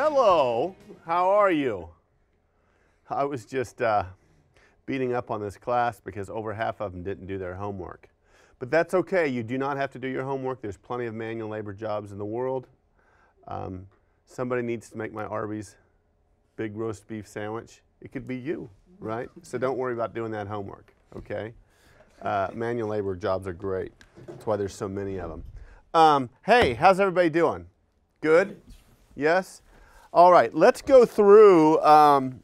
Hello, how are you? I was just uh, beating up on this class because over half of them didn't do their homework. But that's okay, you do not have to do your homework. There's plenty of manual labor jobs in the world. Um, somebody needs to make my Arby's big roast beef sandwich. It could be you, right? So don't worry about doing that homework, okay? Uh, manual labor jobs are great. That's why there's so many of them. Um, hey, how's everybody doing? Good? Yes? All right, let's go through. Um,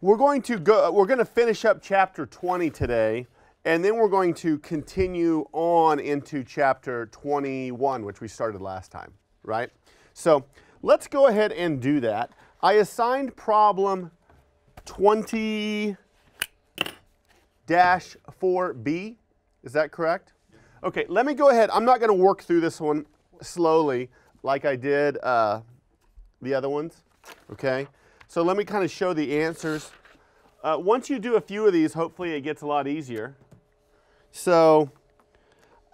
we're going to go. We're going to finish up chapter 20 today, and then we're going to continue on into chapter 21, which we started last time. Right? So let's go ahead and do that. I assigned problem 20 dash 4b. Is that correct? Okay, let me go ahead. I'm not going to work through this one slowly like I did uh, the other ones. Okay, so let me kind of show the answers. Uh, once you do a few of these, hopefully it gets a lot easier. So,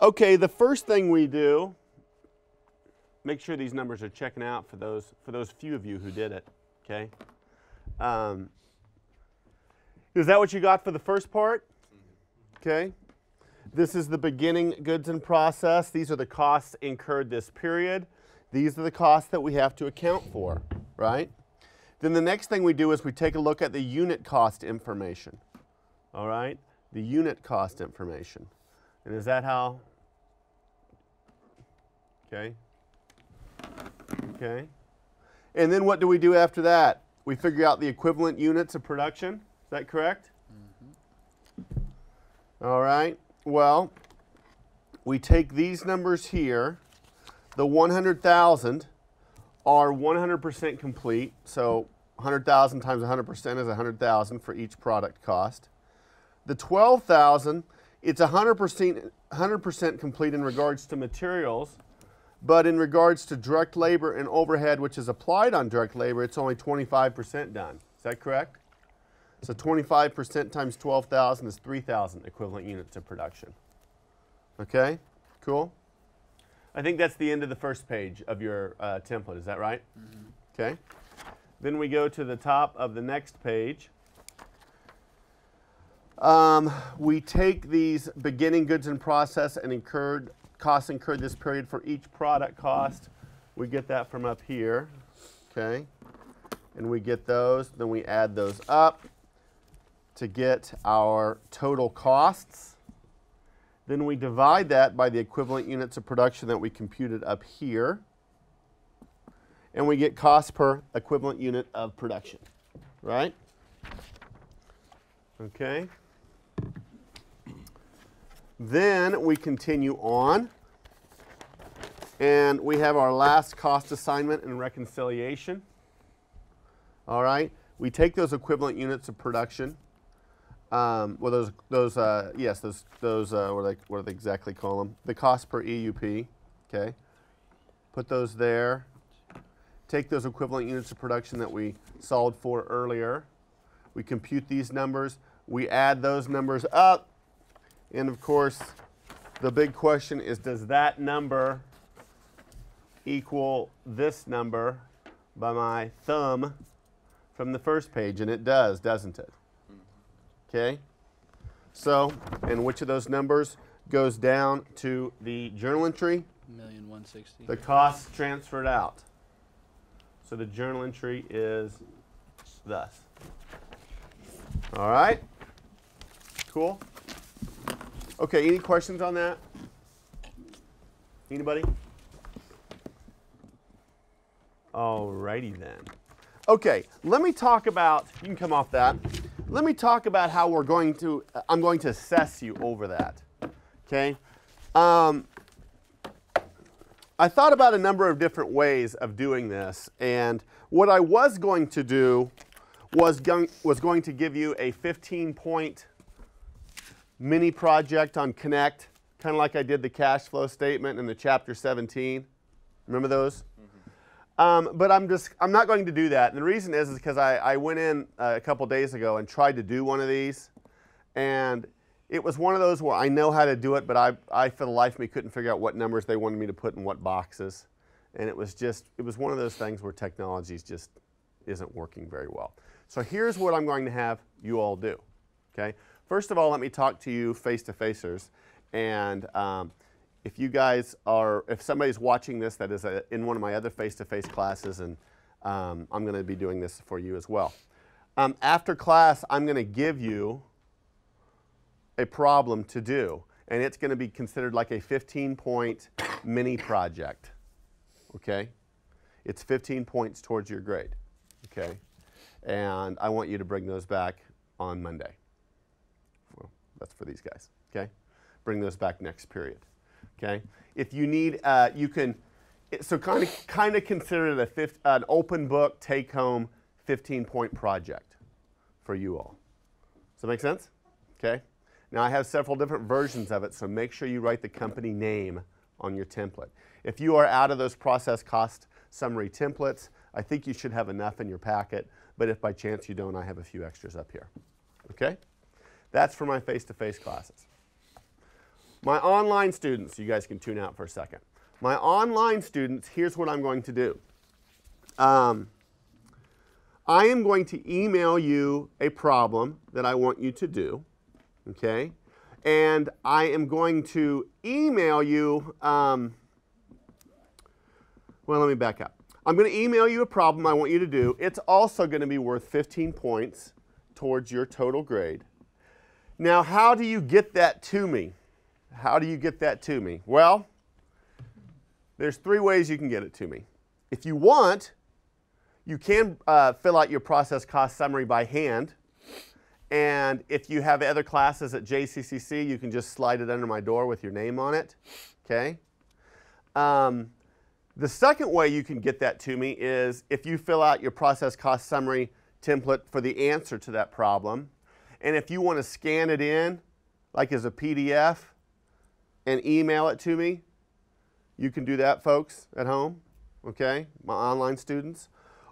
okay, the first thing we do, make sure these numbers are checking out for those for those few of you who did it. Okay. Um, is that what you got for the first part? Okay. This is the beginning goods in process. These are the costs incurred this period. These are the costs that we have to account for, right? Then the next thing we do is we take a look at the unit cost information. All right? The unit cost information. And is that how? Okay. Okay. And then what do we do after that? We figure out the equivalent units of production. Is that correct? Mm-hmm. All right. Well, we take these numbers here. The 100,000 are 100% complete. So 100,000 times 100% is 100,000 for each product cost. The 12,000, it's 100%, 100% complete in regards to materials, but in regards to direct labor and overhead, which is applied on direct labor, it's only 25% done. Is that correct? So 25% times 12,000 is 3,000 equivalent units of production. Okay, cool? I think that's the end of the first page of your uh, template, is that right? Okay. Then we go to the top of the next page. Um, we take these beginning goods in process and incurred costs incurred this period for each product cost. We get that from up here, okay? And we get those, then we add those up to get our total costs. Then we divide that by the equivalent units of production that we computed up here. And we get cost per equivalent unit of production, right? Okay. Then we continue on. And we have our last cost assignment and reconciliation. All right. We take those equivalent units of production. Um, well, those, those, uh, yes, those, those, uh, what, do they, what do they exactly call them? The cost per EUP. Okay. Put those there. Take those equivalent units of production that we solved for earlier. We compute these numbers. We add those numbers up. And of course, the big question is does that number equal this number by my thumb from the first page? And it does, doesn't it? Okay? So, and which of those numbers goes down to the journal entry? Million one sixty. The cost transferred out. So the journal entry is thus. All right? Cool? Okay, any questions on that? Anybody? Alrighty then. Okay, let me talk about, you can come off that. Let me talk about how we're going to, I'm going to assess you over that. Okay? Um, I thought about a number of different ways of doing this, and what I was going to do was going, was going to give you a 15 point mini project on Connect, kind of like I did the cash flow statement in the chapter 17. Remember those? Um, but I'm just I'm not going to do that. And the reason is is because I, I went in uh, a couple days ago and tried to do one of these, and it was one of those where I know how to do it, but I, I for the life of me couldn't figure out what numbers they wanted me to put in what boxes. and it was just, it was one of those things where technology just isn't working very well. So here's what I'm going to have you all do, okay? First of all, let me talk to you face-to-facers, and um, if you guys are, if somebody's watching this that is a, in one of my other face-to-face classes, and um, I'm going to be doing this for you as well. Um, after class, I'm going to give you a problem to do, and it's going to be considered like a 15-point mini project. Okay, it's 15 points towards your grade. Okay, and I want you to bring those back on Monday. Well, that's for these guys. Okay, bring those back next period. Okay, if you need, uh, you can. So kind of kind of consider it a fifth, an open book take home 15 point project for you all. Does that make sense? Okay. Now I have several different versions of it, so make sure you write the company name on your template. If you are out of those process cost summary templates, I think you should have enough in your packet, but if by chance you don't, I have a few extras up here. Okay? That's for my face-to-face -face classes. My online students, you guys can tune out for a second. My online students, here's what I'm going to do. Um, I am going to email you a problem that I want you to do, okay? And I am going to email you, um, well, let me back up. I'm going to email you a problem I want you to do. It's also going to be worth 15 points towards your total grade. Now, how do you get that to me? How do you get that to me? Well, there's three ways you can get it to me. If you want, you can uh, fill out your process cost summary by hand. And if you have other classes at JCCC, you can just slide it under my door with your name on it. Okay? Um, the second way you can get that to me is if you fill out your process cost summary template for the answer to that problem. And if you want to scan it in, like as a PDF, and email it to me, you can do that, folks, at home, okay, my online students.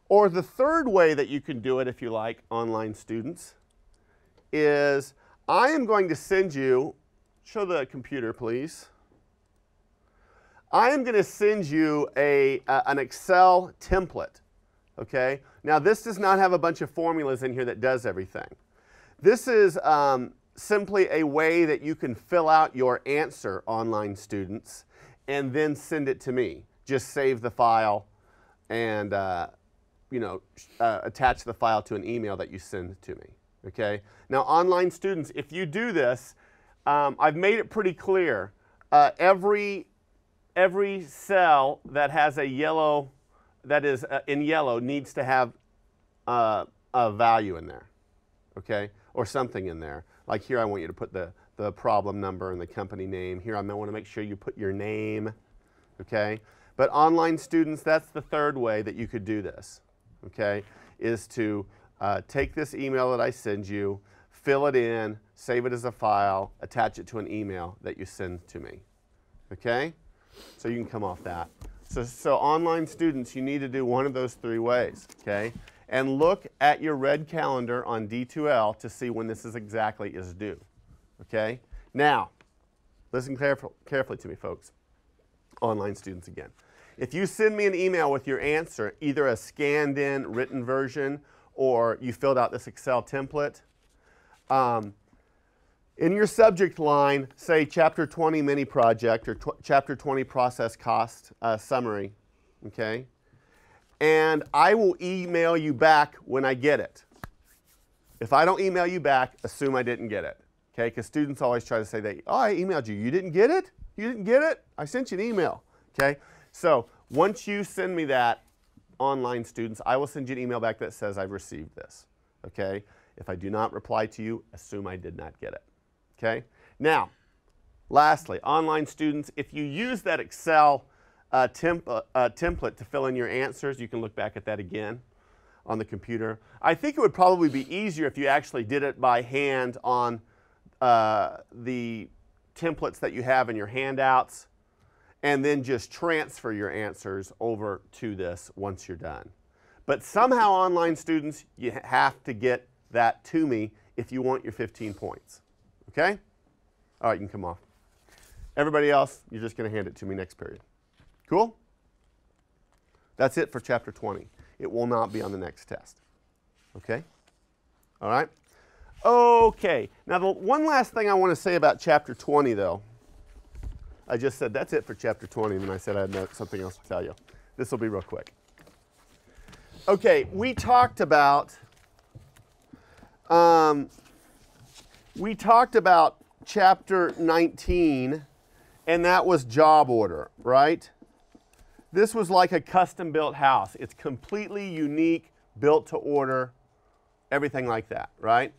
Or the third way that you can do it, if you like, online students, is I am going to send you, show the computer, please. I am going to send you a, an Excel template, okay? Now, this does not have a bunch of formulas in here that does everything. This is um, simply a way that you can fill out your answer, online students, and then send it to me. Just save the file and uh, you know, uh, attach the file to an email that you send to me. Okay. Now, online students, if you do this, um, I've made it pretty clear. Uh, every every cell that has a yellow, that is uh, in yellow, needs to have uh, a value in there. Okay, or something in there. Like here, I want you to put the the problem number and the company name. Here, I want to make sure you put your name. Okay. But online students, that's the third way that you could do this okay, is to uh, take this email that I send you, fill it in, save it as a file, attach it to an email that you send to me. Okay? So you can come off that. So, so online students, you need to do one of those three ways, okay? And look at your red calendar on D2L to see when this is exactly is due, okay? Now, listen careful, carefully to me, folks. Online students again. If you send me an email with your answer, either a scanned in written version or you filled out this Excel template, um, in your subject line, say Chapter 20 mini project or Chapter 20 process cost uh, summary, okay? And I will email you back when I get it. If I don't email you back, assume I didn't get it, okay? Because students always try to say that, oh, I emailed you. You didn't get it? You didn't get it? I sent you an email, okay? So once you send me that, online students, I will send you an email back that says I've received this. Okay? If I do not reply to you, assume I did not get it. Okay? Now, lastly, online students, if you use that Excel uh, temp template to fill in your answers, you can look back at that again on the computer. I think it would probably be easier if you actually did it by hand on uh, the templates that you have in your handouts and then just transfer your answers over to this once you're done. But somehow online students, you have to get that to me if you want your 15 points. Okay? All right, you can come off. Everybody else, you're just going to hand it to me next period. Cool? That's it for chapter 20. It will not be on the next test. Okay? All right? Okay. Now, the one last thing I want to say about chapter 20, though. I just said that's it for chapter 20, and then I said I had something else to tell you. This will be real quick. Okay, we talked about um, we talked about chapter 19, and that was job order, right? This was like a custom built house. It's completely unique, built to order, everything like that, right?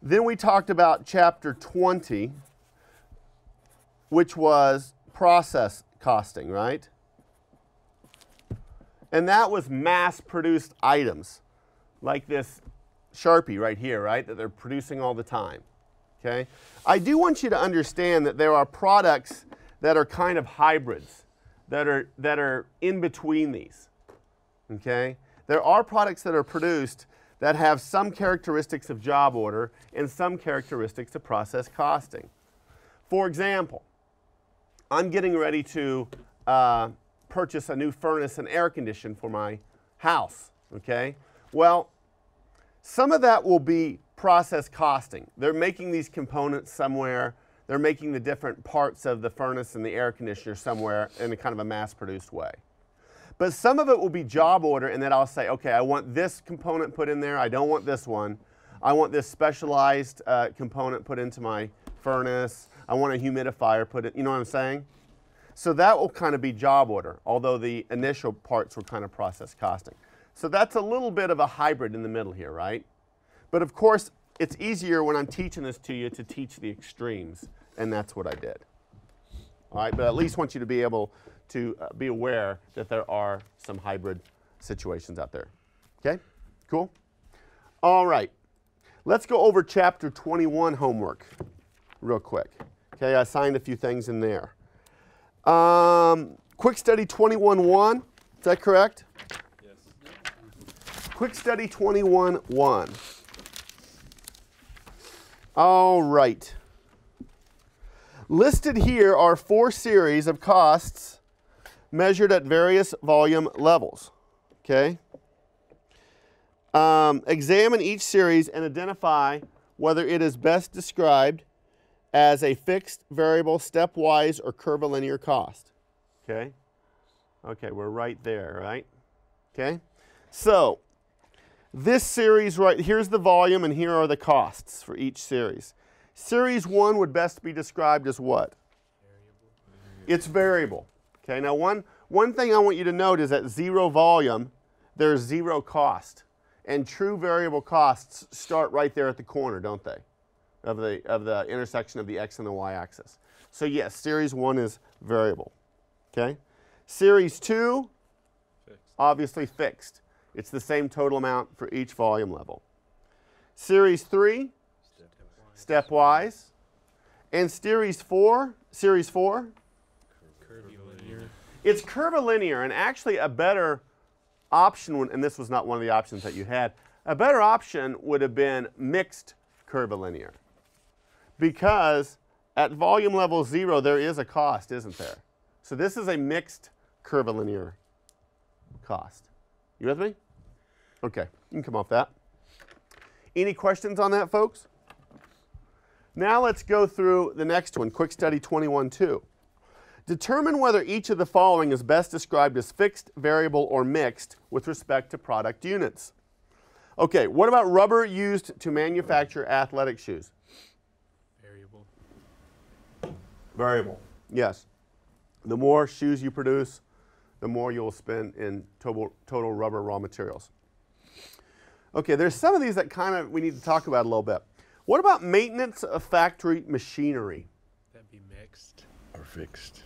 Then we talked about chapter 20, which was process costing, right? And that was mass produced items like this Sharpie right here, right, that they're producing all the time. Okay? I do want you to understand that there are products that are kind of hybrids, that are, that are in between these. Okay? There are products that are produced that have some characteristics of job order and some characteristics of process costing. For example, I'm getting ready to uh, purchase a new furnace and air condition for my house. Okay? Well, some of that will be process costing. They're making these components somewhere. They're making the different parts of the furnace and the air conditioner somewhere in a kind of a mass produced way. But some of it will be job order and then I'll say, okay, I want this component put in there. I don't want this one. I want this specialized uh, component put into my furnace. I want a humidifier put in, you know what I'm saying? So that will kind of be job order, although the initial parts were kind of process costing. So that's a little bit of a hybrid in the middle here, right? But of course, it's easier when I'm teaching this to you to teach the extremes, and that's what I did. All right, but at least want you to be able to uh, be aware that there are some hybrid situations out there. Okay, cool? All right, let's go over chapter 21 homework real quick. Okay, I signed a few things in there. Um, quick study 21.1, is that correct? Yes. Quick Study 21.1. All right. Listed here are four series of costs measured at various volume levels. Okay? Um, examine each series and identify whether it is best described as a fixed, variable, stepwise, or curvilinear cost. Okay? Okay, we're right there, right? Okay? So, this series right here's the volume and here are the costs for each series. Series 1 would best be described as what? Variable. It's variable. Okay, now one, one thing I want you to note is at zero volume, there's zero cost. And true variable costs start right there at the corner, don't they? Of the, of the intersection of the x and the y axis. So yes, series 1 is variable. Okay? Series 2, fixed. obviously fixed. It's the same total amount for each volume level. Series 3, stepwise. stepwise. And series 4, series 4? Curvilinear. It's curvilinear and actually a better option, and this was not one of the options that you had, a better option would have been mixed curvilinear. Because at volume level 0 there is a cost, isn't there? So this is a mixed curvilinear cost. You with me? Okay, you can come off that. Any questions on that, folks? Now let's go through the next one, Quick Study 21.2. Determine whether each of the following is best described as fixed, variable, or mixed with respect to product units. Okay, what about rubber used to manufacture athletic shoes? Variable. Variable, yes. The more shoes you produce, the more you'll spend in total, total rubber raw materials. Okay, there's some of these that kind of we need to talk about a little bit. What about maintenance of factory machinery? That'd be mixed. Or fixed.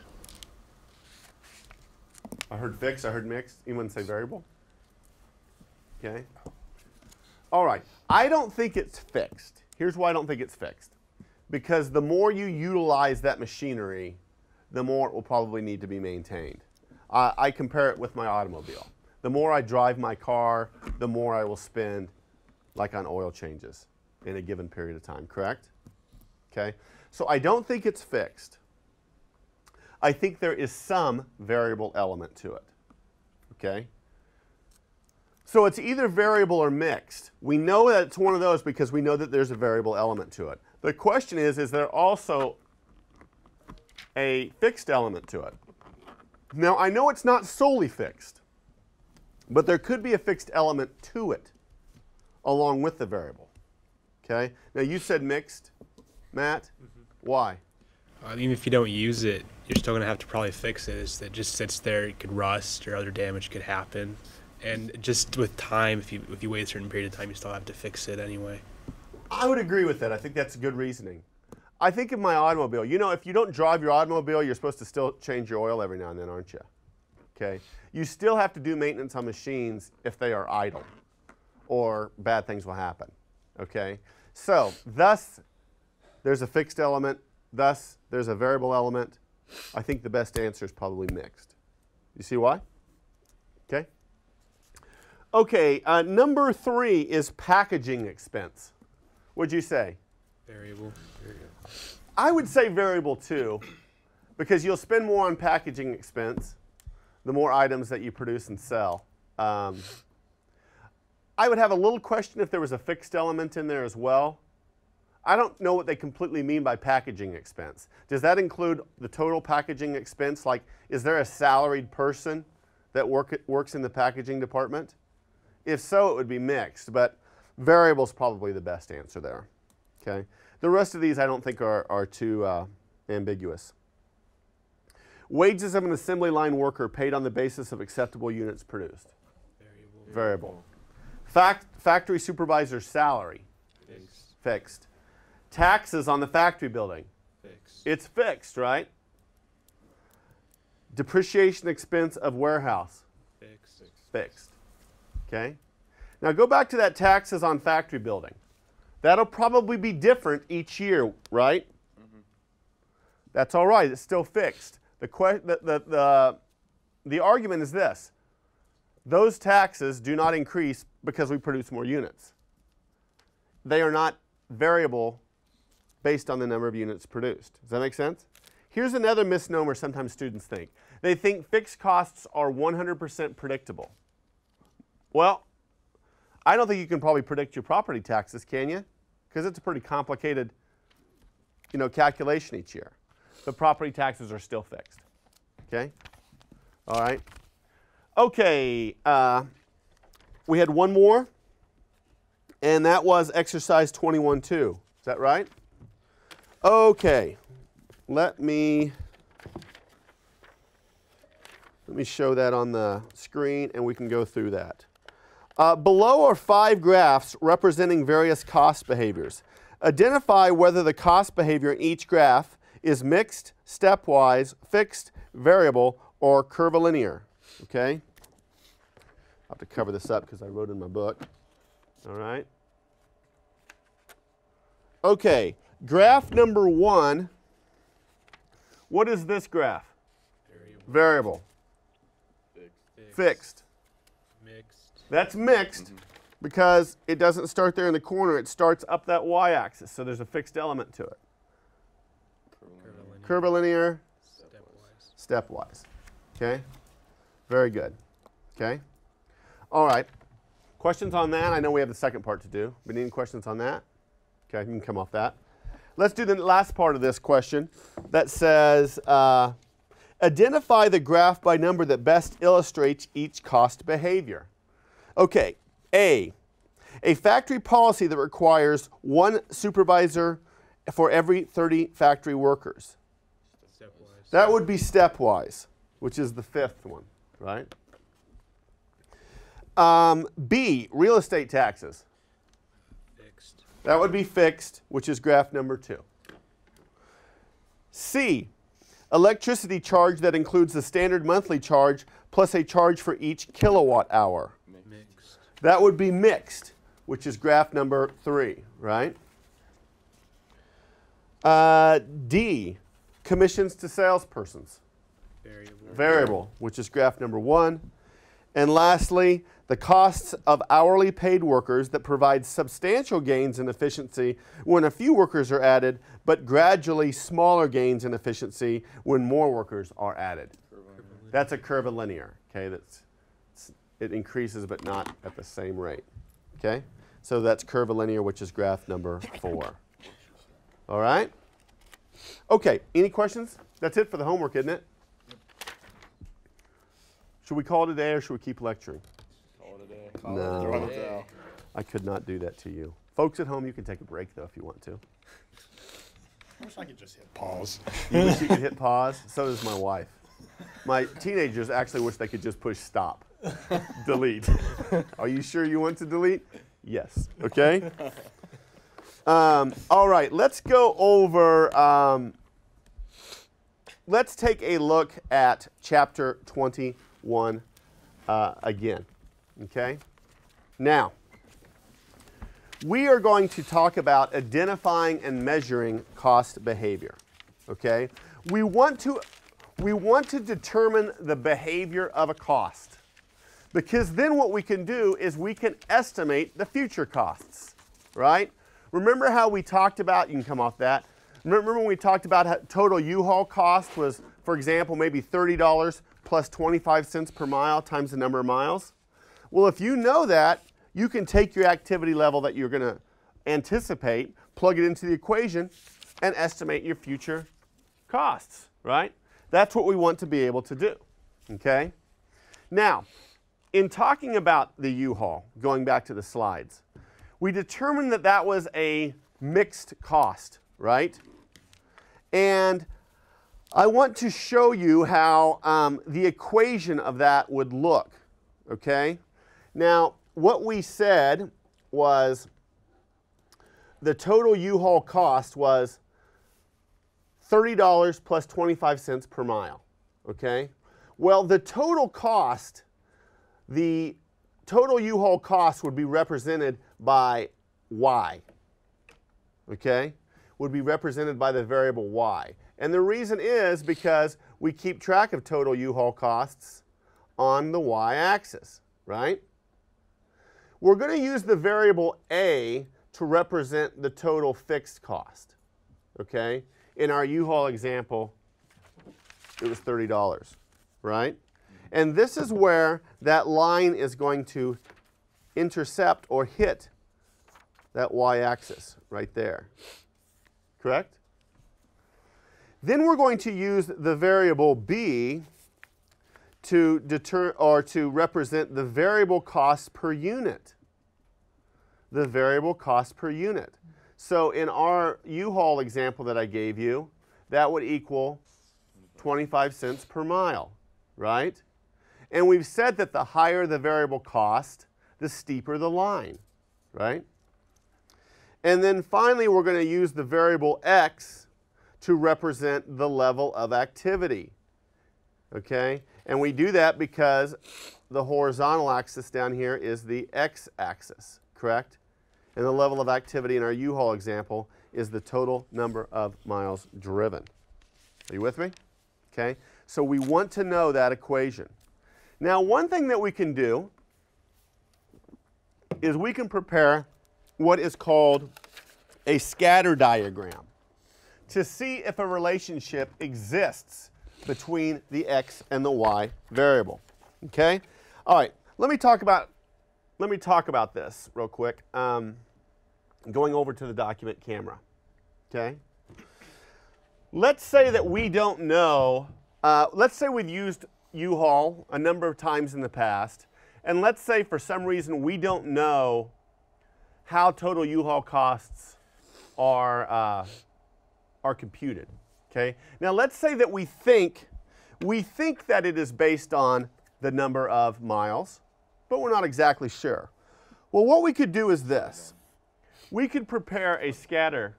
I heard fixed, I heard mixed. Anyone say variable? Okay. All right. I don't think it's fixed. Here's why I don't think it's fixed. Because the more you utilize that machinery, the more it will probably need to be maintained. I compare it with my automobile the more I drive my car, the more I will spend like on oil changes in a given period of time, correct? Okay, so I don't think it's fixed. I think there is some variable element to it. Okay? So it's either variable or mixed. We know that it's one of those because we know that there's a variable element to it. The question is, is there also a fixed element to it? Now, I know it's not solely fixed, but there could be a fixed element to it along with the variable. Okay? Now, you said mixed, Matt. Why? Uh, even if you don't use it, you're still gonna have to probably fix it. It's, it just sits there. It could rust or other damage could happen. And just with time, if you if you wait a certain period of time, you still have to fix it anyway. I would agree with that. I think that's good reasoning. I think of my automobile. You know, if you don't drive your automobile, you're supposed to still change your oil every now and then, aren't you? Okay. You still have to do maintenance on machines if they are idle, or bad things will happen. Okay. So, thus, there's a fixed element. Thus, there's a variable element. I think the best answer is probably mixed. You see why? Okay. Okay. Uh, number three is packaging expense. What'd you say? Variable. I would say variable too, because you'll spend more on packaging expense the more items that you produce and sell. Um, I would have a little question if there was a fixed element in there as well. I don't know what they completely mean by packaging expense. Does that include the total packaging expense? Like, is there a salaried person that work, works in the packaging department? If so, it would be mixed, but variable is probably the best answer there. Okay. The rest of these I don't think are, are too uh, ambiguous. Wages of an assembly line worker paid on the basis of acceptable units produced. Variable. Variable. Fact, factory supervisor salary. Fixed. Fixed. Taxes on the factory building. Fixed. It's fixed, right? Depreciation expense of warehouse. Fixed. Fixed. Okay? Now go back to that taxes on factory building. That'll probably be different each year, right? Mm-hmm. That's all right. It's still fixed. The, the, the, the, the argument is this those taxes do not increase because we produce more units. They are not variable based on the number of units produced. Does that make sense? Here's another misnomer sometimes students think they think fixed costs are 100% predictable. Well, I don't think you can probably predict your property taxes, can you? Because it's a pretty complicated, you know, calculation each year. The property taxes are still fixed. Okay. All right. Okay. Uh, we had one more, and that was exercise 21-2. Is that right? Okay. Let me let me show that on the screen, and we can go through that. Uh, below are five graphs representing various cost behaviors. Identify whether the cost behavior in each graph is mixed, stepwise, fixed, variable, or curvilinear. Okay? I'll have to cover this up because I wrote in my book. All right? Okay, graph number one. What is this graph? Variable. Variable. Fixed. Fixed. Mixed. That's mixed because it doesn't start there in the corner. It starts up that y-axis, so there's a fixed element to it. Curvilinear. Curvilinear, Stepwise. stepwise. Okay? Very good. Okay? All right. Questions on that? I know we have the second part to do. But any questions on that? Okay, you can come off that. Let's do the last part of this question that says uh, identify the graph by number that best illustrates each cost behavior. Okay, A, a factory policy that requires one supervisor for every 30 factory workers. Stepwise. That would be stepwise, which is the fifth one, right? Um, B, real estate taxes. Fixed. That would be fixed, which is graph number two. C, electricity charge that includes the standard monthly charge plus a charge for each kilowatt hour. That would be mixed, which is graph number three, right? Uh, D, commissions to salespersons. Variable. Variable, which is graph number one. And lastly, the costs of hourly paid workers that provide substantial gains in efficiency when a few workers are added, but gradually smaller gains in efficiency when more workers are added. That's a curvilinear, okay? That's it increases but not at the same rate. Okay? So that's curvilinear, which is graph number four. All right? Okay, any questions? That's it for the homework, isn't it? Should we call it a day or should we keep lecturing? Call it a day. No. Throw it down. I could not do that to you. Folks at home, you can take a break though if you want to. I wish I could just hit pause. You wish you could hit pause? So does my wife. My teenagers actually wish they could just push stop. delete. Are you sure you want to delete? Yes. Okay? Um, all right, let's go over, um, let's take a look at chapter 21 uh, again. Okay? Now, we are going to talk about identifying and measuring cost behavior. Okay? We want to we want to determine the behavior of a cost. Because then what we can do is we can estimate the future costs, right? Remember how we talked about, you can come off that. Remember when we talked about how total U-Haul cost was, for example, maybe $30 plus 25 cents per mile times the number of miles? Well, if you know that, you can take your activity level that you're going to anticipate, plug it into the equation, and estimate your future costs, right? That's what we want to be able to do, okay? Now, in talking about the U-Haul, going back to the slides, we determined that that was a mixed cost, right? And I want to show you how um, the equation of that would look, okay? Now, what we said was the total U-Haul cost was $30 plus 25 cents per mile, okay? Well, the total cost, the total U-Haul cost would be represented by Y, okay? Would be represented by the variable Y. And the reason is because we keep track of total U-Haul costs on the Y-axis, right? We're going to use the variable A to represent the total fixed cost, okay? In our U-Haul example, it was $30, right? And this is where that line is going to intercept or hit that y-axis right there. Correct? Then we're going to use the variable b to deter or to represent the variable cost per unit. The variable cost per unit. So in our U-Haul example that I gave you, that would equal 25 cents per mile, right? And we've said that the higher the variable cost, the steeper the line, right? And then finally, we're going to use the variable x to represent the level of activity, okay? And we do that because the horizontal axis down here is the x-axis, correct? And the level of activity in our U-Haul example is the total number of miles driven. Are you with me? Okay, so we want to know that equation. Now, one thing that we can do is we can prepare what is called a scatter diagram to see if a relationship exists between the x and the y variable. Okay? All right, let me talk about let me talk about this real quick. Um, going over to the document camera. Okay? Let's say that we don't know, uh, let's say we've used U-Haul a number of times in the past, and let's say for some reason we don't know how total U-Haul costs are, uh, are computed. Okay? Now let's say that we think, we think that it is based on the number of miles, but we're not exactly sure. Well, what we could do is this. We could prepare a scatter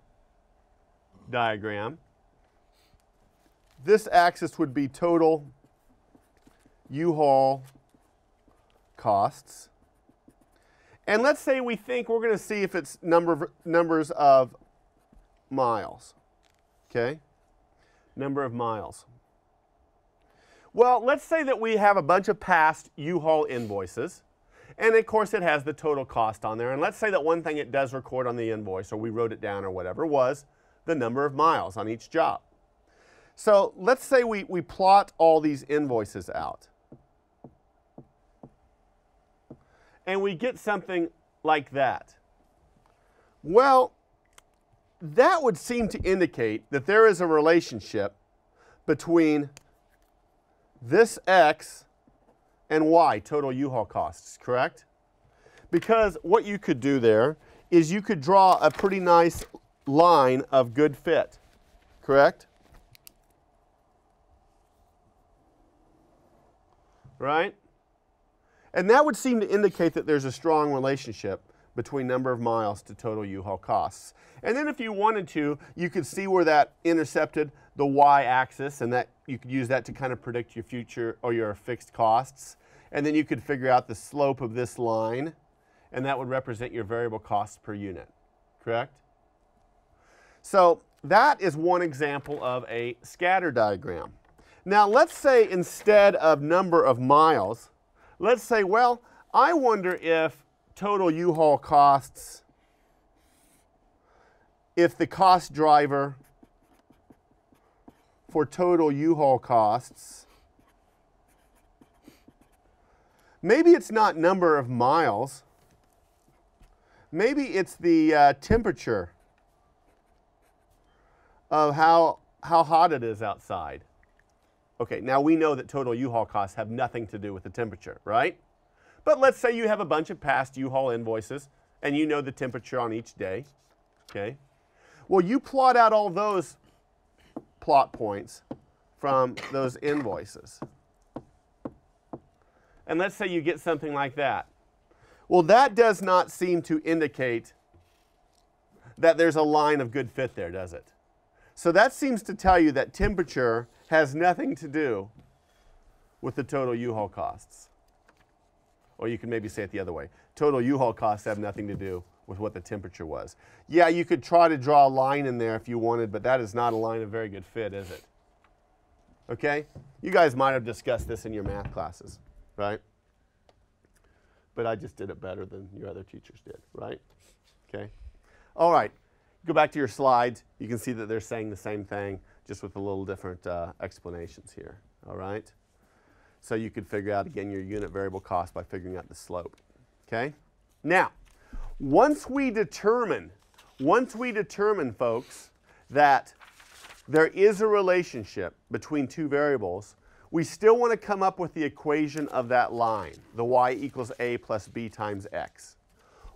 diagram. This axis would be total U-Haul costs. And let's say we think we're going to see if it's number of, numbers of miles. Okay? Number of miles. Well, let's say that we have a bunch of past U-Haul invoices. And of course, it has the total cost on there. And let's say that one thing it does record on the invoice, or we wrote it down or whatever, was the number of miles on each job. So let's say we, we plot all these invoices out. And we get something like that. Well, that would seem to indicate that there is a relationship between this x and y, total U-Haul costs, correct? Because what you could do there is you could draw a pretty nice line of good fit, correct? Right? And that would seem to indicate that there's a strong relationship between number of miles to total U-Haul costs. And then if you wanted to, you could see where that intercepted the y-axis and that you could use that to kind of predict your future or your fixed costs. And then you could figure out the slope of this line and that would represent your variable costs per unit, correct? So that is one example of a scatter diagram. Now let's say instead of number of miles, let's say, well, I wonder if total U-Haul costs, if the cost driver for total U-Haul costs, maybe it's not number of miles, maybe it's the uh, temperature of how, how hot it is outside. Okay, now we know that total U-Haul costs have nothing to do with the temperature, right? But let's say you have a bunch of past U-Haul invoices and you know the temperature on each day, okay? Well, you plot out all those plot points from those invoices. And let's say you get something like that. Well, that does not seem to indicate that there's a line of good fit there, does it? So that seems to tell you that temperature has nothing to do with the total U-Haul costs. Or you can maybe say it the other way. Total U-Haul costs have nothing to do with what the temperature was. Yeah, you could try to draw a line in there if you wanted, but that is not a line of very good fit, is it? Okay? You guys might have discussed this in your math classes, right? But I just did it better than your other teachers did, right? Okay? All right. Go back to your slides. You can see that they're saying the same thing, just with a little different uh, explanations here, all right? So you could figure out, again, your unit variable cost by figuring out the slope, okay? Now, once we determine, once we determine, folks, that there is a relationship between two variables, we still want to come up with the equation of that line, the y equals a plus b times x.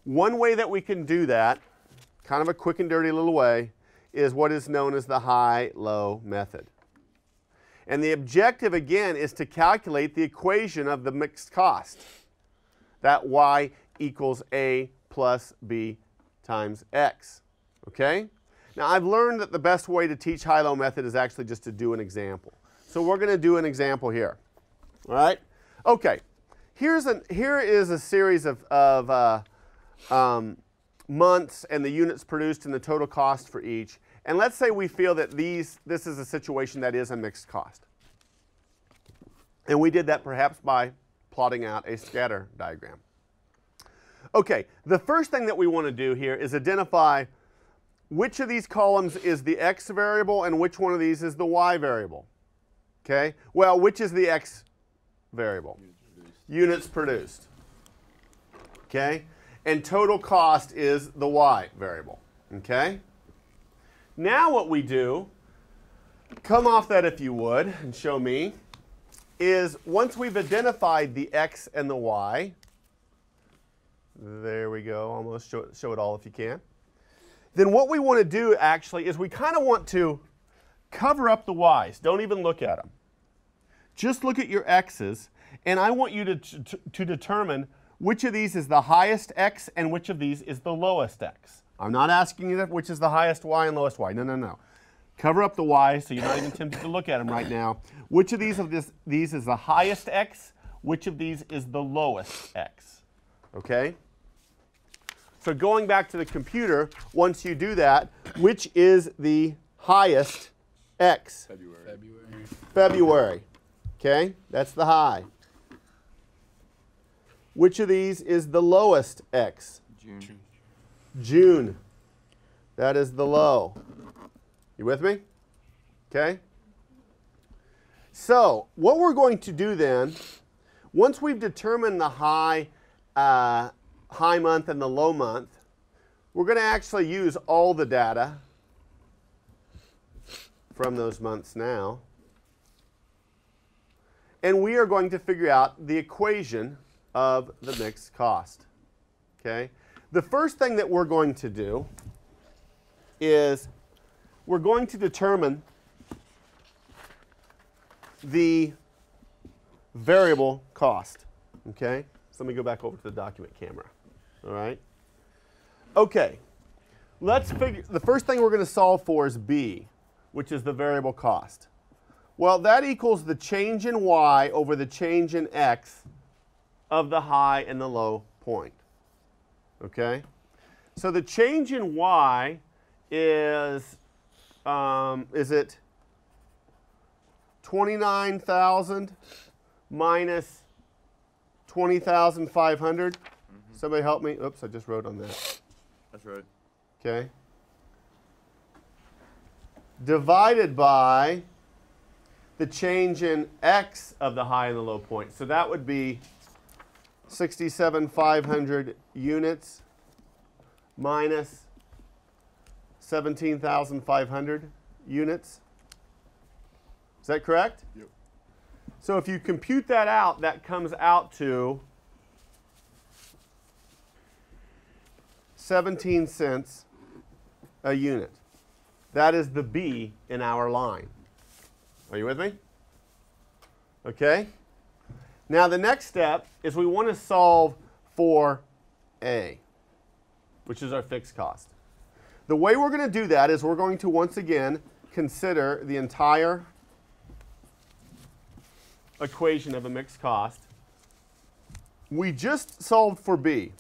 One way that we can do that, kind of a quick and dirty little way, is what is known as the high-low method. And the objective, again, is to calculate the equation of the mixed cost. That y equals a plus b times x. Okay? Now, I've learned that the best way to teach high-low method is actually just to do an example. So we're going to do an example here. All right? Okay. Here's an, here is a series of, of uh, um, months and the units produced and the total cost for each. And let's say we feel that these, this is a situation that is a mixed cost. And we did that perhaps by plotting out a scatter diagram. Okay, the first thing that we want to do here is identify which of these columns is the x variable and which one of these is the y variable. Okay, well, which is the x variable? Units produced. Okay, and total cost is the y variable. Okay, now what we do, come off that if you would and show me, is once we've identified the x and the y, there we go, almost show, show it all if you can. Then what we want to do actually is we kind of want to cover up the y's. Don't even look at them. Just look at your x's, and I want you to, to, to determine which of these is the highest x and which of these is the lowest x. I'm not asking you that which is the highest y and lowest y. No, no, no. Cover up the y so you're not even tempted to look at them right now. Which of these of this, these is the highest x? Which of these is the lowest x? Okay? So going back to the computer, once you do that, which is the highest x? February. February. February. Okay, that's the high. Which of these is the lowest x? June. June. That is the low. You with me? Okay? So, what we're going to do then, once we've determined the high uh, high month and the low month, we're going to actually use all the data from those months now. And we are going to figure out the equation of the mixed cost. Okay? The first thing that we're going to do is we're going to determine the variable cost. Okay? So let me go back over to the document camera. All right? Okay. Let's figure the first thing we're going to solve for is B, which is the variable cost. Well, that equals the change in y over the change in x of the high and the low point. Okay? So the change in y is, um, is it 29,000 minus 20,500? Somebody help me. Oops, I just wrote on that. That's right. Okay? Divided by the change in x of the high and the low point. So that would be 67,500 units minus 17,500 units. Is that correct? Yep. So if you compute that out, that comes out to 17 cents a unit. That is the B in our line. Are you with me? Okay? Now the next step is we want to solve for A, which is our fixed cost. The way we're going to do that is we're going to once again consider the entire equation of a mixed cost. We just solved for B.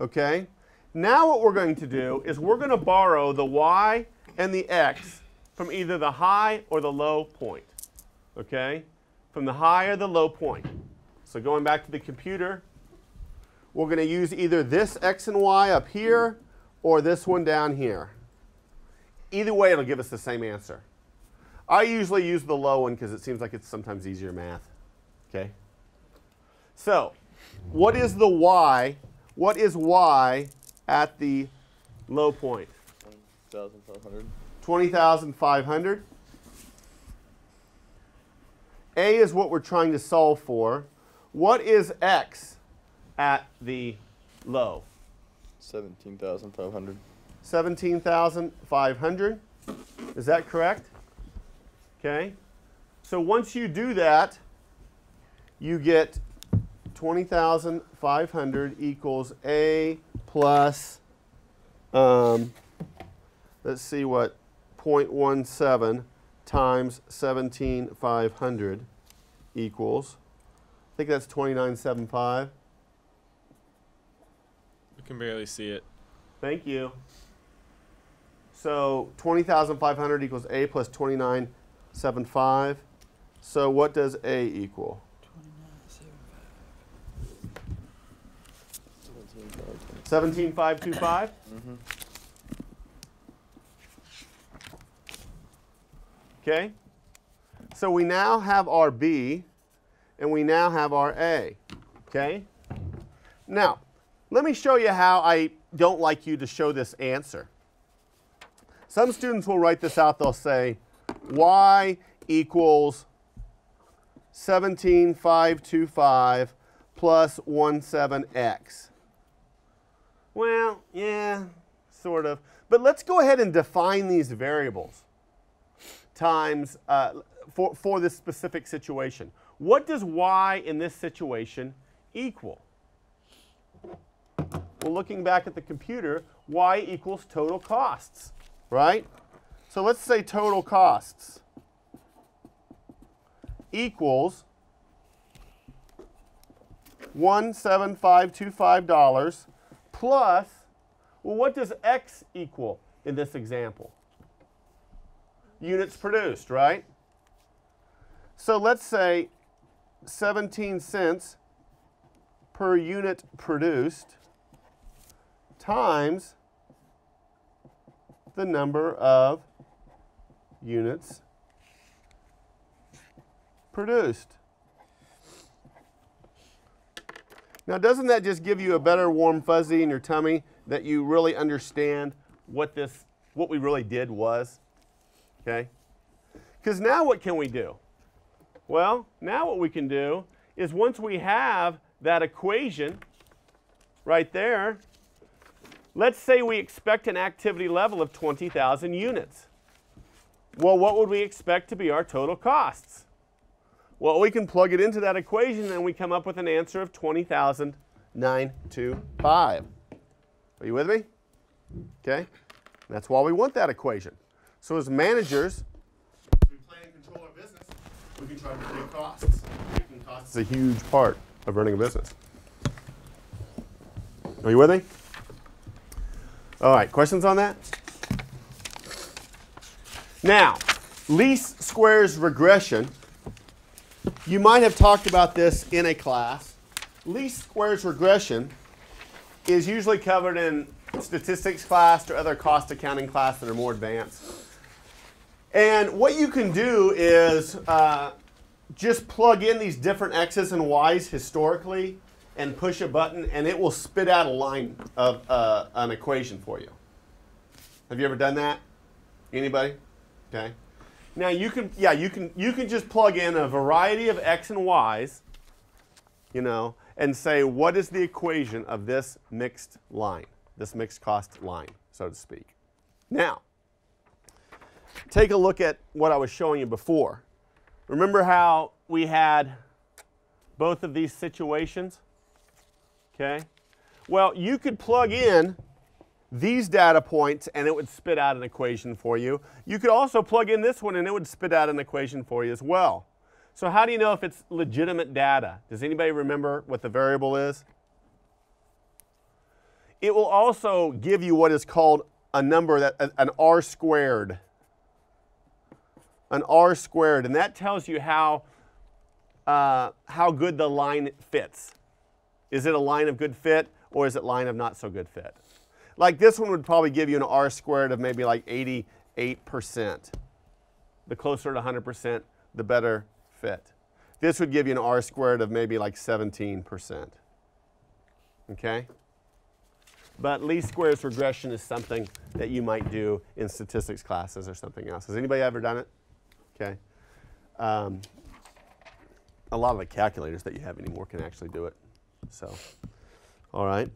Okay? Now what we're going to do is we're going to borrow the y and the x from either the high or the low point. Okay? From the high or the low point. So going back to the computer, we're going to use either this x and y up here or this one down here. Either way, it'll give us the same answer. I usually use the low one because it seems like it's sometimes easier math. Okay? So, what is the y? What is y at the low point? 1,500. 20,500. A is what we're trying to solve for. What is x at the low? 17,500. 17,500. Is that correct? Okay. So once you do that, you get 20,500 equals A plus, um, let's see what, 0.17 times 17,500 equals. I think that's 2975. We can barely see it. Thank you. So 20,500 equals A plus 2975. So what does A equal? 17525? Okay. So we now have our B and we now have our A. Okay? Now, let me show you how I don't like you to show this answer. Some students will write this out. They'll say y equals 17525 plus 17x. Well, yeah, sort of. But let's go ahead and define these variables times uh, for, for this specific situation. What does y in this situation equal? Well, looking back at the computer, y equals total costs, right? So let's say total costs equals $17525 plus, well, what does x equal in this example? Units produced, right? So let's say 17 cents per unit produced times the number of units produced. Now, doesn't that just give you a better warm fuzzy in your tummy that you really understand what this, what we really did was? Okay? Because now what can we do? Well, now what we can do is once we have that equation right there, let's say we expect an activity level of 20,000 units. Well, what would we expect to be our total costs? Well, we can plug it into that equation and we come up with an answer of 20,925. Are you with me? Okay? That's why we want that equation. So as managers, we plan and control our business, we can try to predict costs. Costs is a huge part of running a business. Are you with me? All right, questions on that? Now, least squares regression. You might have talked about this in a class. Least squares regression is usually covered in statistics class or other cost accounting class that are more advanced. And what you can do is uh, just plug in these different x's and y's historically and push a button and it will spit out a line of uh, an equation for you. Have you ever done that? Anybody? Okay. Now you can, yeah, you can, you can just plug in a variety of x and y's, you know, and say what is the equation of this mixed line, this mixed cost line, so to speak. Now, take a look at what I was showing you before. Remember how we had both of these situations? Okay. Well, you could plug in these data points and it would spit out an equation for you. You could also plug in this one and it would spit out an equation for you as well. So how do you know if it's legitimate data? Does anybody remember what the variable is? It will also give you what is called a number that an r squared. An r squared, and that tells you how uh, how good the line fits. Is it a line of good fit or is it line of not so good fit? Like this one would probably give you an R squared of maybe like 88%. The closer to 100%, the better fit. This would give you an R squared of maybe like 17%. Okay? But least squares regression is something that you might do in statistics classes or something else. Has anybody ever done it? Okay. Um, a lot of the calculators that you have anymore can actually do it. So, all right.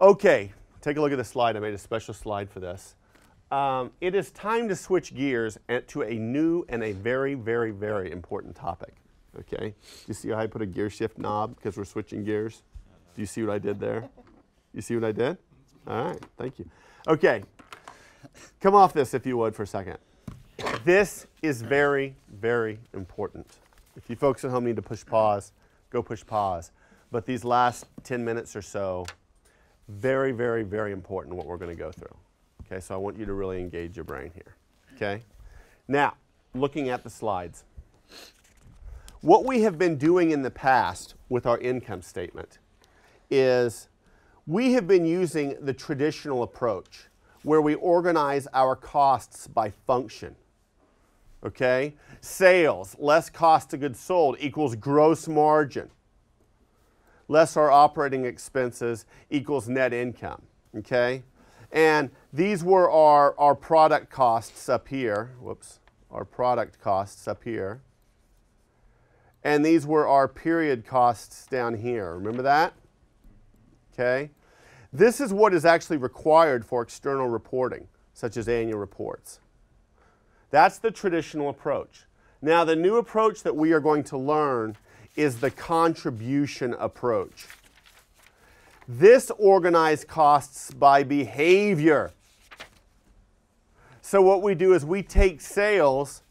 Okay, take a look at the slide. I made a special slide for this. Um, it is time to switch gears to a new and a very, very, very important topic. Okay, you see how I put a gear shift knob because we're switching gears? Do you see what I did there? You see what I did? All right, thank you. Okay, come off this if you would for a second. This is very, very important. If you folks at home need to push pause, go push pause. But these last 10 minutes or so, very, very, very important what we're going to go through. Okay, so I want you to really engage your brain here. Okay? Now, looking at the slides. What we have been doing in the past with our income statement is we have been using the traditional approach where we organize our costs by function. Okay? Sales, less cost of goods sold equals gross margin less our operating expenses equals net income, okay? And these were our, our product costs up here. Whoops, our product costs up here. And these were our period costs down here. Remember that? Okay? This is what is actually required for external reporting, such as annual reports. That's the traditional approach. Now, the new approach that we are going to learn is the contribution approach. This organized costs by behavior. So what we do is we take sales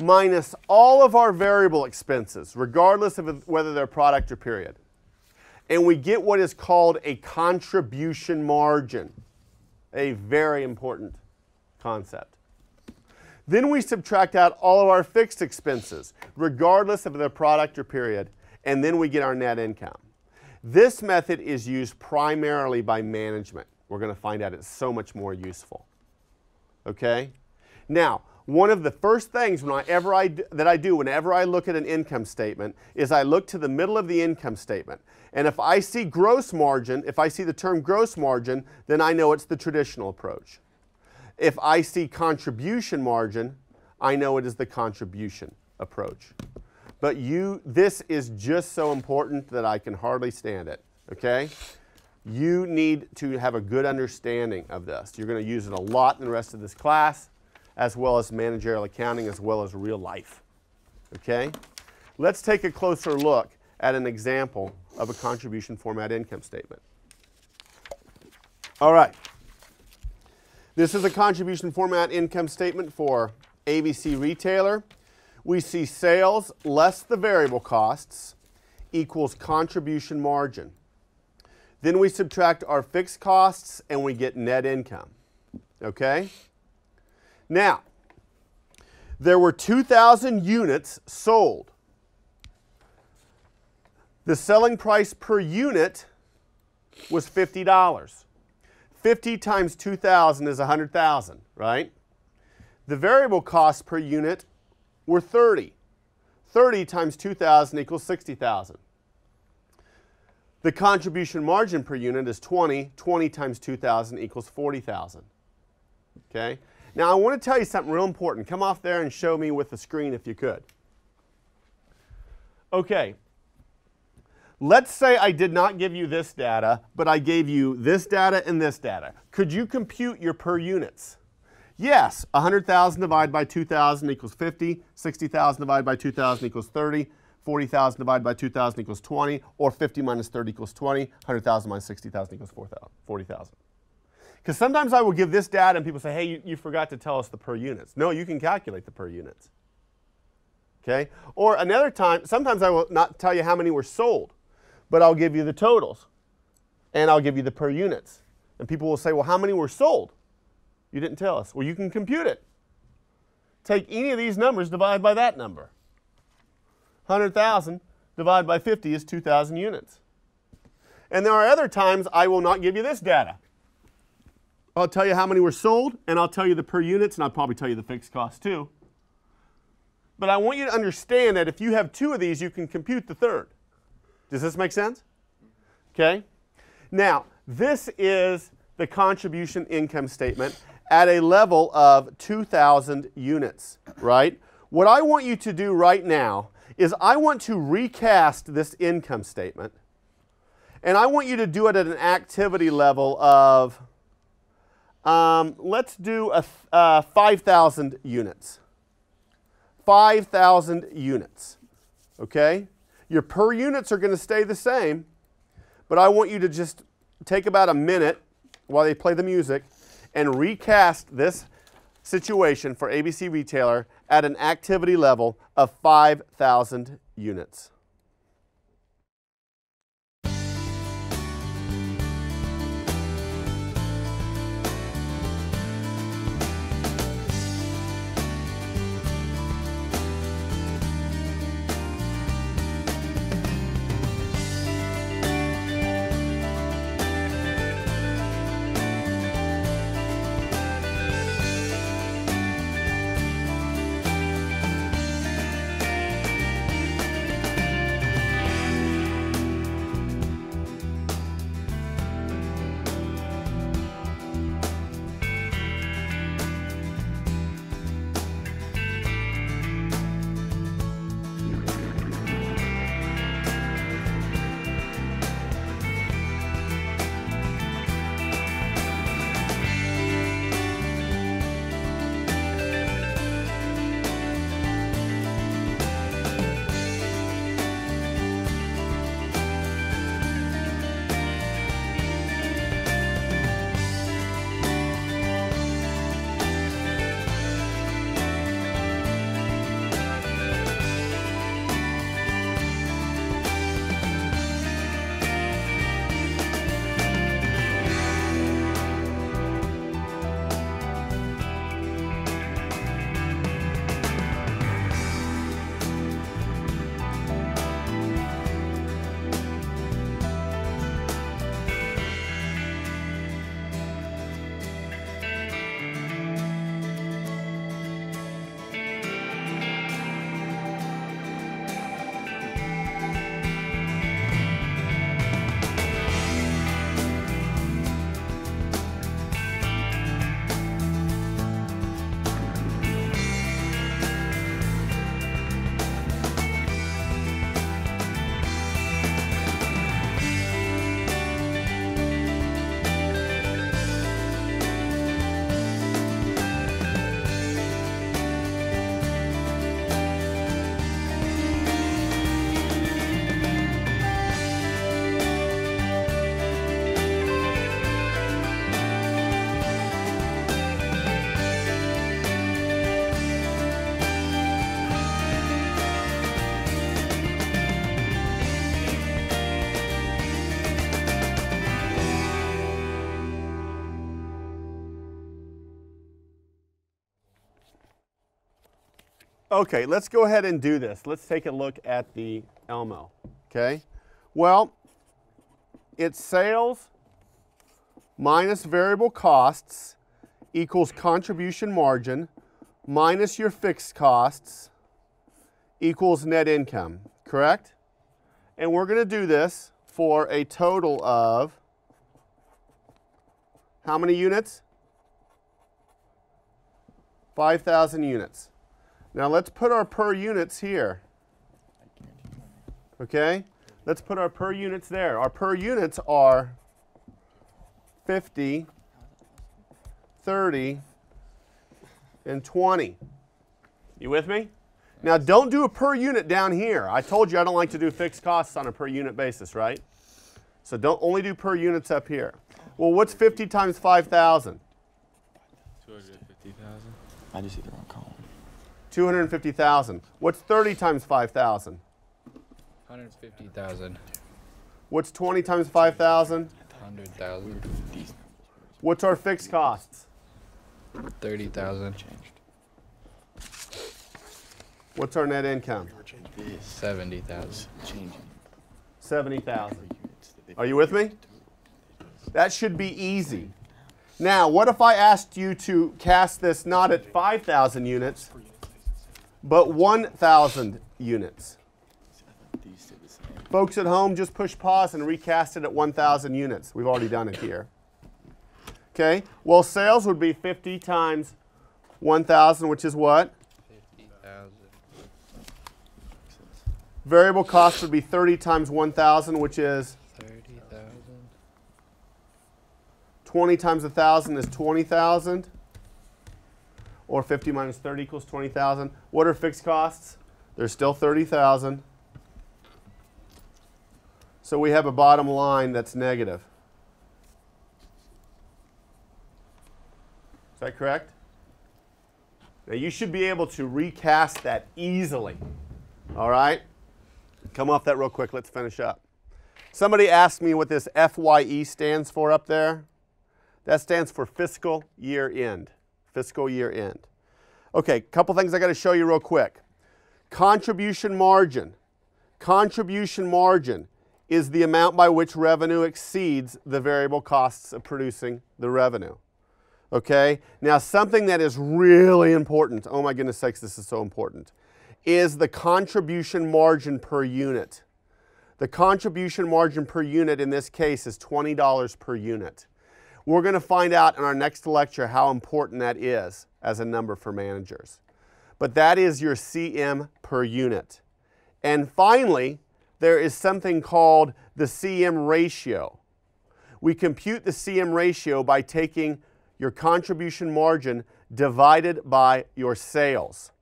minus all of our variable expenses, regardless of whether they're product or period. And we get what is called a contribution margin, a very important concept. Then we subtract out all of our fixed expenses, regardless of the product or period, and then we get our net income. This method is used primarily by management. We're going to find out it's so much more useful. Okay? Now, one of the first things whenever I, that I do whenever I look at an income statement is I look to the middle of the income statement. And if I see gross margin, if I see the term gross margin, then I know it's the traditional approach. If I see contribution margin, I know it is the contribution approach. But you, this is just so important that I can hardly stand it, okay? You need to have a good understanding of this. You're going to use it a lot in the rest of this class, as well as managerial accounting, as well as real life, okay? Let's take a closer look at an example of a contribution format income statement. All right. This is a contribution format income statement for ABC Retailer. We see sales less the variable costs equals contribution margin. Then we subtract our fixed costs and we get net income. Okay? Now, there were 2,000 units sold. The selling price per unit was $50. 50 times 2,000 is 100,000, right? The variable costs per unit were 30. 30 times 2,000 equals 60,000. The contribution margin per unit is 20. 20 times 2,000 equals 40,000. Okay? Now I want to tell you something real important. Come off there and show me with the screen if you could. Okay. Let's say I did not give you this data, but I gave you this data and this data. Could you compute your per units? Yes, 100,000 divided by 2,000 equals 50, 60,000 divided by 2,000 equals 30, 40,000 divided by 2,000 equals 20, or 50 minus 30 equals 20, 100,000 minus 60,000 equals 40,000. Because sometimes I will give this data and people say, hey, you, you forgot to tell us the per units. No, you can calculate the per units. Okay? Or another time, sometimes I will not tell you how many were sold, but I'll give you the totals and I'll give you the per units. And people will say, well, how many were sold? You didn't tell us. Well, you can compute it. Take any of these numbers, divide by that number. 100,000 divided by 50 is 2,000 units. And there are other times I will not give you this data. I'll tell you how many were sold, and I'll tell you the per units, and I'll probably tell you the fixed cost too. But I want you to understand that if you have two of these, you can compute the third. Does this make sense? Okay. Now, this is the contribution income statement at a level of 2,000 units, right? What I want you to do right now is I want to recast this income statement, and I want you to do it at an activity level of, um, let's do a uh, 5,000 units. 5,000 units, okay? Your per units are going to stay the same, but I want you to just take about a minute while they play the music and recast this situation for ABC Retailer at an activity level of 5,000 units. Okay, let's go ahead and do this. Let's take a look at the Elmo. Okay. Well, it's sales minus variable costs equals contribution margin minus your fixed costs equals net income, correct? And we're going to do this for a total of how many units? 5,000 units. Now let's put our per units here. Okay? Let's put our per units there. Our per units are 50, 30, and 20. You with me? Now don't do a per unit down here. I told you I don't like to do fixed costs on a per unit basis, right? So don't only do per units up here. Well, what's 50 times 5,000? 250,000. I just see the wrong column. 250,000. What's 30 times 5,000? 150,000. What's 20 times 5,000? 100,000. What's our fixed costs? 30,000. changed. What's our net income? 70,000. changing 70,000. units. that they- Are you with me? That should be easy. Now, what if I asked you to cast this not at 5,000 units, but 1,000 units? I thought These stayed the same. Folks at home, just push pause and recast it at 1,000 units. We've already done it here. Okay, well, sales would be 50 times 1,000, which is what? 50,000. Variable cost would be 30 times 1,000, which is 30,000. 20 times 1,000 is 20,000. Or 50 minus 30 equals 20,000. What are fixed costs? They're still 30,000. So we have a bottom line that's negative. Is that correct? Now you should be able to recast that easily. All right? Come off that real quick. Let's finish up. Somebody asked me what this FYE stands for up there. That stands for fiscal year end. Fiscal year end. Okay, couple things I got to show you real quick. Contribution margin. Contribution margin is the amount by which revenue exceeds the variable costs of producing the revenue. Okay? Now, something that is really important, oh my goodness sakes, this is so important, is the contribution margin per unit. The contribution margin per unit in this case is $20 per unit. We're going to find out in our next lecture how important that is as a number for managers. But that is your CM per unit. And finally, there is something called the CM ratio. We compute the CM ratio by taking your contribution margin divided by your sales.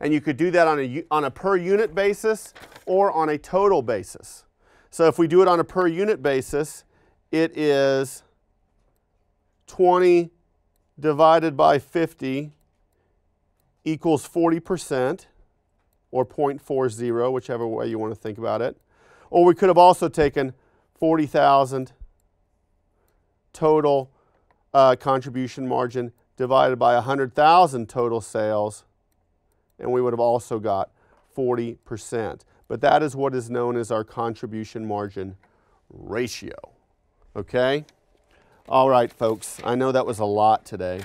And you could do that on a, on a per unit basis or on a total basis. So if we do it on a per unit basis, it is 20 divided by 50 equals 40% or 0.40, whichever way you want to think about it. Or we could have also taken 40,000 total uh, contribution margin divided by 100,000 total sales, and we would have also got 40%. But that is what is known as our contribution margin ratio. Okay? All right, folks, I know that was a lot today,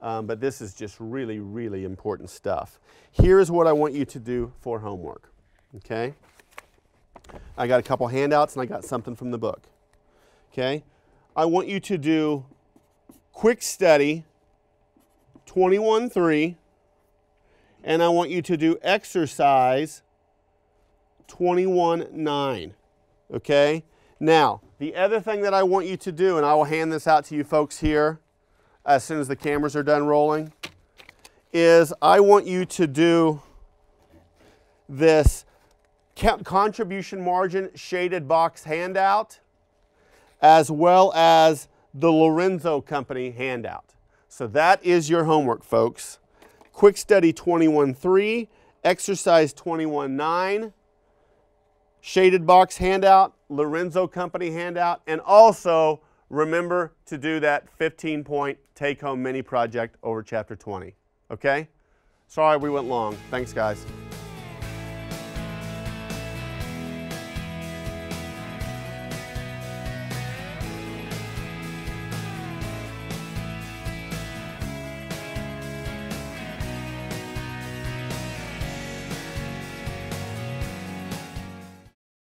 um, but this is just really, really important stuff. Here's what I want you to do for homework. Okay? I got a couple handouts and I got something from the book. Okay? I want you to do quick study 21.3 and I want you to do exercise 21.9. Okay? Now, the other thing that I want you to do, and I will hand this out to you folks here as soon as the cameras are done rolling, is I want you to do this contribution margin shaded box handout as well as the Lorenzo Company handout. So that is your homework, folks. Quick Study 21.3, Exercise 21.9, Shaded Box handout, Lorenzo Company handout, and also remember to do that 15 point take home mini project over chapter 20. Okay? Sorry we went long. Thanks, guys.